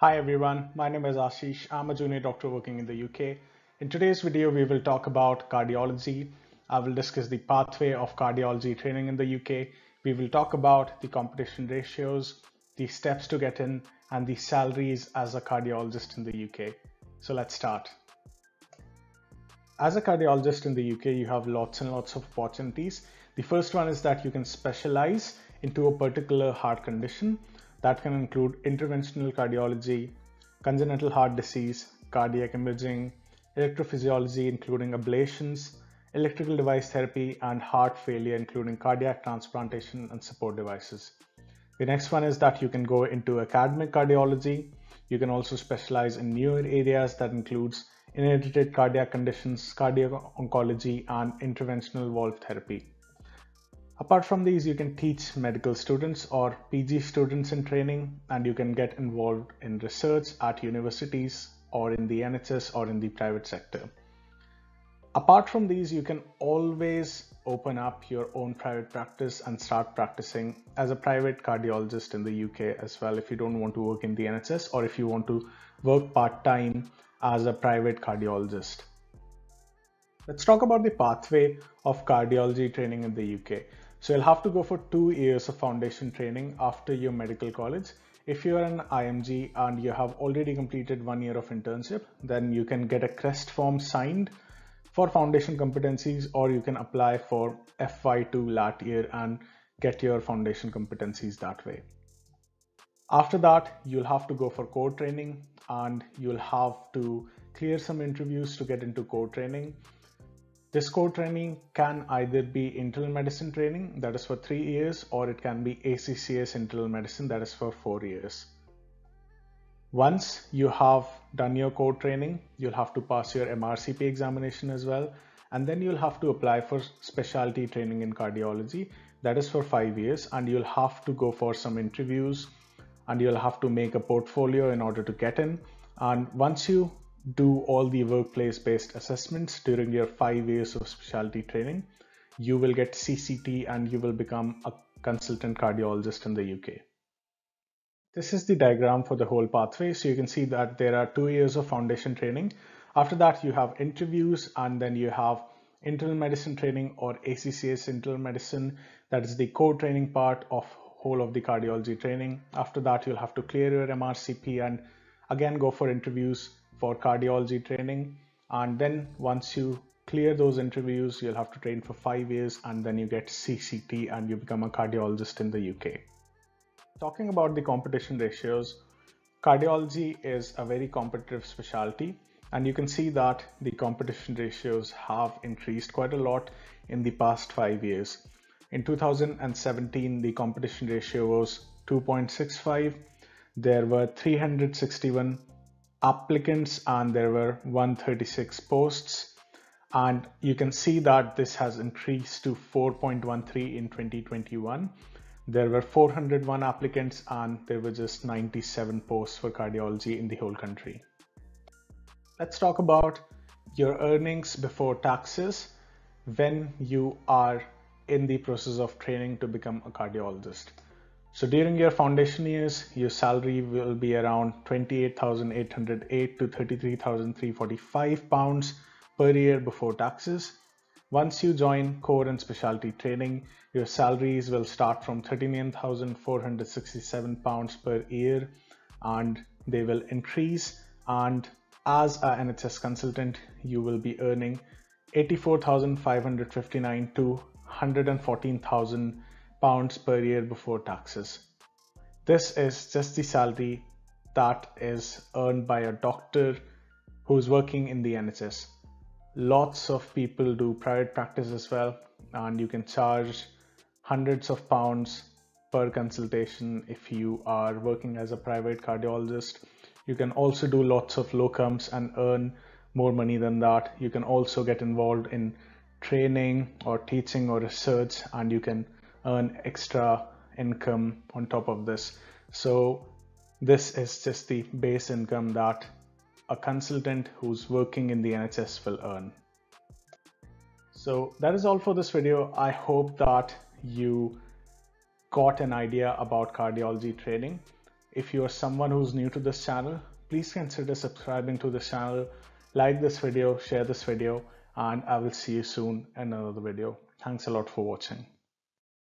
Hi everyone, my name is Ashish. I'm a junior doctor working in the UK. In today's video, we will talk about cardiology. I will discuss the pathway of cardiology training in the UK. We will talk about the competition ratios, the steps to get in, and the salaries as a cardiologist in the UK. So let's start. As a cardiologist in the UK, you have lots and lots of opportunities. The first one is that you can specialize into a particular heart condition that can include interventional cardiology, congenital heart disease, cardiac imaging, electrophysiology, including ablations, electrical device therapy, and heart failure, including cardiac transplantation and support devices. The next one is that you can go into academic cardiology. You can also specialize in newer areas that includes inherited cardiac conditions, cardiac oncology, and interventional valve therapy. Apart from these, you can teach medical students or PG students in training, and you can get involved in research at universities or in the NHS or in the private sector. Apart from these, you can always open up your own private practice and start practicing as a private cardiologist in the UK as well if you don't want to work in the NHS or if you want to work part time as a private cardiologist. Let's talk about the pathway of cardiology training in the UK. So you'll have to go for two years of foundation training after your medical college. If you're an IMG and you have already completed one year of internship, then you can get a CREST form signed for foundation competencies or you can apply for FY2 LAT year and get your foundation competencies that way. After that, you'll have to go for core training and you'll have to clear some interviews to get into core training. This core training can either be internal medicine training, that is for three years, or it can be ACCS internal medicine, that is for four years. Once you have done your core training, you'll have to pass your MRCP examination as well. And then you'll have to apply for specialty training in cardiology, that is for five years. And you'll have to go for some interviews and you'll have to make a portfolio in order to get in. And once you do all the workplace based assessments during your five years of specialty training, you will get CCT and you will become a consultant cardiologist in the UK. This is the diagram for the whole pathway. So you can see that there are two years of foundation training. After that, you have interviews and then you have internal medicine training or ACCS internal medicine. That is the core training part of whole of the cardiology training. After that, you'll have to clear your MRCP and again go for interviews for cardiology training. And then once you clear those interviews, you'll have to train for five years and then you get CCT and you become a cardiologist in the UK. Talking about the competition ratios, cardiology is a very competitive specialty and you can see that the competition ratios have increased quite a lot in the past five years. In 2017, the competition ratio was 2.65. There were 361 applicants and there were 136 posts. And you can see that this has increased to 4.13 in 2021 there were 401 applicants and there were just 97 posts for cardiology in the whole country. Let's talk about your earnings before taxes. When you are in the process of training to become a cardiologist so during your foundation years, your salary will be around 28,808 to 33,345 pounds per year before taxes. Once you join core and specialty training, your salaries will start from 39,467 pounds per year and they will increase. And as a NHS consultant, you will be earning 84,559 to 114,000 pounds per year before taxes. This is just the salary that is earned by a doctor who's working in the NHS. Lots of people do private practice as well, and you can charge hundreds of pounds per consultation if you are working as a private cardiologist. You can also do lots of locums and earn more money than that. You can also get involved in training or teaching or research, and you can earn extra income on top of this. So this is just the base income that a consultant who's working in the NHS will earn. So that is all for this video. I hope that you got an idea about cardiology training. if you are someone who's new to this channel, please consider subscribing to this channel, like this video, share this video, and I will see you soon in another video. Thanks a lot for watching.